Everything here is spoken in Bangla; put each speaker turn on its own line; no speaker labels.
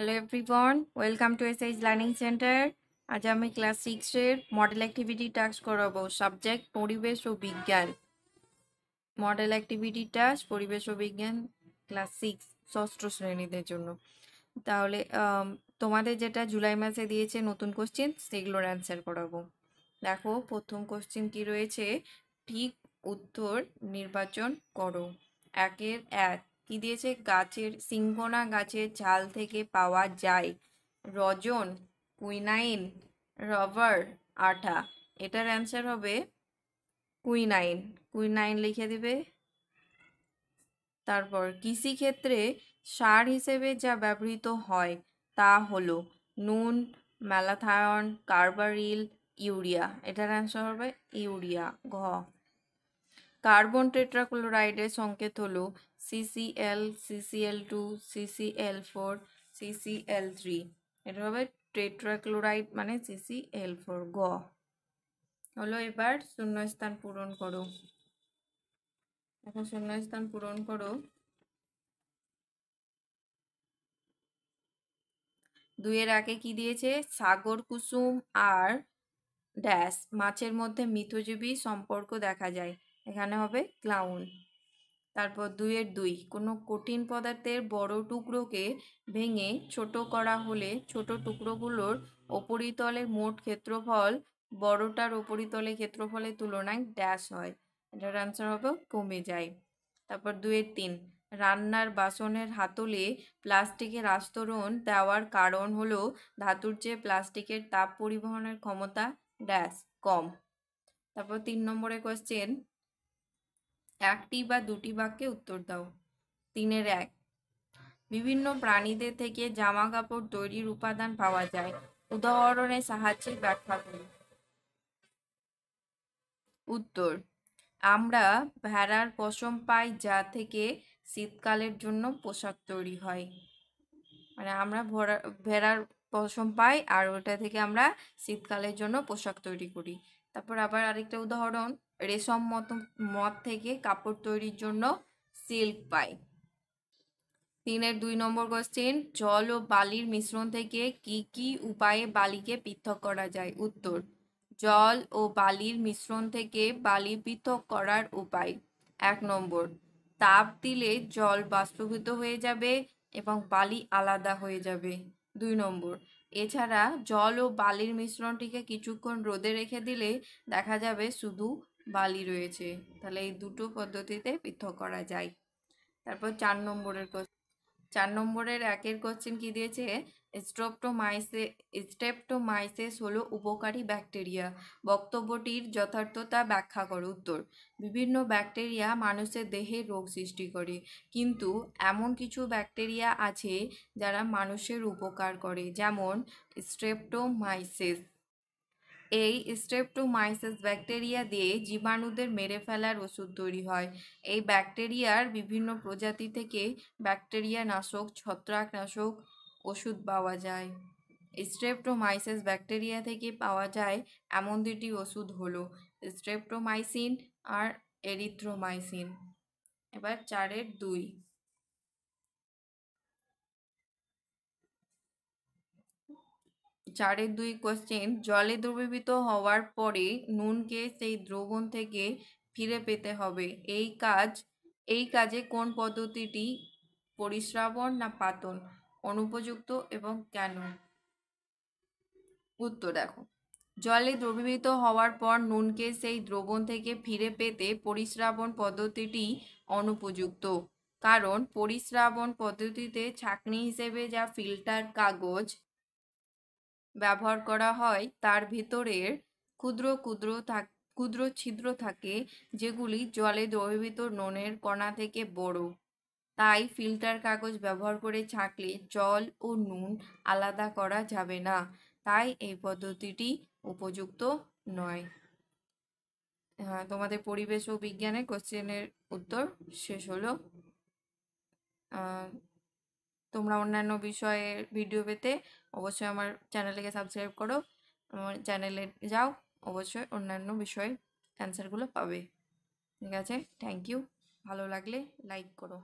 Hello everyone welcome to SH learning centre আজ আমি ক্লাস সিক্সের মডেল অ্যাক্টিভিটি টাস্ক করাবো। সাবজেক্ট পরিবেশ ও বিজ্ঞান। মডেল অ্যাক্টিভিটি টাস্ক পরিবেশ ও বিজ্ঞান ক্লাস সিক্স ষষ্ঠ শ্রেণীদের জন্য। তাহলে তোমাদের যেটা জুলাই মাসে দিয়েছে নতুন কোশ্চেন সেগুলোর অ্যান্সার করাবো। দেখো, প্রথম কোশ্চেন কি রয়েছে? ঠিক উত্তর নির্বাচন করো। একের এক। কি দিয়েছে? গাছের, সিংহনা গাছের ছাল থেকে পাওয়া যায়। রজন, কুইনাইন, রবার, আঠা। এটার অ্যান্সার হবে কুইনাইন। কুইনাইন লিখে দিবে। তারপর, কৃষিক্ষেত্রে সার হিসেবে যা ব্যবহৃত হয় তা হলো নুন, ম্যালাথায়ন, কার্বারিল, ইউরিয়া। এটার অ্যান্সার হবে ইউরিয়া, ঘ। কার্বন টেট্রাক্লোরাইডের সংকেত হলো CCL CCL two CCL four CCL three এটা হবে টেট্রাক্লোরাইড মানে সিসিএল ফোর গ। হলো এবার শূন্যস্থান পূরণ করো। এখন শূন্যস্থান পূরণ করো। দুইয়ের আগে কি দিয়েছে? সাগর, কুসুম আর ড্যাশ। মাছের মধ্যে মিথজীবী সম্পর্ক দেখা যায়। এখানে হবে ক্লাউন তারপর দুইয়ের দুই, কোনো কঠিন পদার্থের বড় টুকরোকে ভেঙে ছোট করা হলে ছোট টুকরোগুলোর ওপরিতলের মোট ক্ষেত্রফল বড়টার ওপরিতলে ক্ষেত্রফলের তুলনায় ড্যাশ হয়। এটার আনসার হবে কমে যায়। তারপর দুইয়ের তিন, রান্নার বাসনের হাতলে প্লাস্টিকের আস্তরণ দেওয়ার কারণ হলো ধাতুর চেয়ে প্লাস্টিকের তাপ পরিবহনের ক্ষমতা ড্যাশ কম। তারপর তিন নম্বরে কোশ্চেন একটি বা দুটি বাক্যে উত্তর দাও। তিনের এক, বিভিন্ন প্রাণীদের থেকে জামা কাপড় তৈরির উপাদান পাওয়া যায়। উদাহরণের সাহায্যে ব্যাখ্যা করি উত্তর, আমরা ভেড়ার পশম পাই যা থেকে শীতকালের জন্য পোশাক তৈরি হয়। মানে আমরা ভেড়ার পশম পাই আর ওটা থেকে আমরা শীতকালের জন্য পোশাক তৈরি করি। তারপর আবার আরেকটা উদাহরণ, রেশম মত মদ থেকে কাপড় তৈরির জন্য সিল্ক পাই। তিনের দুই নম্বর কোশ্চেন জল ও বালির মিশ্রণ থেকে কি কি উপায়ে বালিকে পৃথক করা যায়? উত্তর, জল ও বালির মিশ্রণ থেকে বালি পৃথক করার উপায়। এক নম্বর, তাপ দিলে জল বাষ্পীভূত হয়ে যাবে এবং বালি আলাদা হয়ে যাবে। দুই নম্বর। এছাড়া জল ও বালির মিশ্রণটিকে কিছুক্ষণ রোদে রেখে দিলে দেখা যাবে শুধু বালি রয়েছে। তাহলে এই দুটো পদ্ধতিতে পৃথক করা যায়। তারপর চার নম্বরের চার নম্বরের একের কোশ্চেন কি দিয়েছে? স্ট্রেপ্টোমাইসে স্টেপটোমাইসিস হলো উপকারী ব্যাকটেরিয়া। বক্তব্যটির যথার্থতা ব্যাখ্যা করো উত্তর। বিভিন্ন ব্যাকটেরিয়া মানুষের দেহে রোগ সৃষ্টি করে। কিন্তু এমন কিছু ব্যাকটেরিয়া আছে যারা মানুষের উপকার করে, যেমন স্ট্রেপ্টোমাইসিস এই স্ট্রেপ্টোমাইসিস ব্যাকটেরিয়া দিয়ে জীবাণুদের মেরে ফেলার ওষুধ তৈরি হয়। এই ব্যাকটেরিয়ার বিভিন্ন প্রজাতি থেকে ব্যাকটেরিয়া নাশক ছত্রাকনাশক ওষুধ পাওয়া যায়। স্ট্রেপ্টোমাইসিস ব্যাকটেরিয়া থেকে পাওয়া যায় এমন দুটি ওষুধ হলো স্ট্রেপ্টোমাইসিন আর এরিথ্রোমাইসিন। এবার চারের দুই। চারের দুই কোশ্চেন জলে দ্রবীভূত হওয়ার পরে নুনকে সেই দ্রবণ থেকে ফিরে পেতে হবে। এই কাজ, এই কাজে কোন পদ্ধতিটি? পরিশ্রাবণ না পাতন? অনুপযুক্ত এবং কেন? উত্তর দেখো। জলে দ্রবীভূত হওয়ার পর নুনকে সেই দ্রবণ থেকে ফিরে পেতে পরিশ্রাবণ পদ্ধতিটি অনুপযুক্ত। কারণ পরিশ্রাবণ পদ্ধতিতে ছাঁকনি হিসেবে যা ফিল্টার কাগজ ব্যবহার করা হয়, তার ভিতরের ক্ষুদ্র ক্ষুদ্র থাক, ক্ষুদ্র ছিদ্র থাকে, যেগুলি জলে দ্রবীভূত নুনের কণা থেকে বড়। তাই ফিল্টার কাগজ ব্যবহার করে ছাঁকলে জল ও নুন আলাদা করা যাবে না। তাই এই পদ্ধতিটি উপযুক্ত নয়। হ্যাঁ তোমাদের পরিবেশ ও বিজ্ঞানের কোশ্চেনের উত্তর শেষ হলো। তোমরা অন্যান্য বিষয়ের ভিডিও পেতে অবশ্যই আমার চ্যানেলকে সাবস্ক্রাইব করো। আমার চ্যানেলে যাও, অবশ্যই অন্যান্য বিষয়ের অ্যান্সারগুলো পাবে। ঠিক আছে? Thank you. ভালো লাগলে লাইক করো।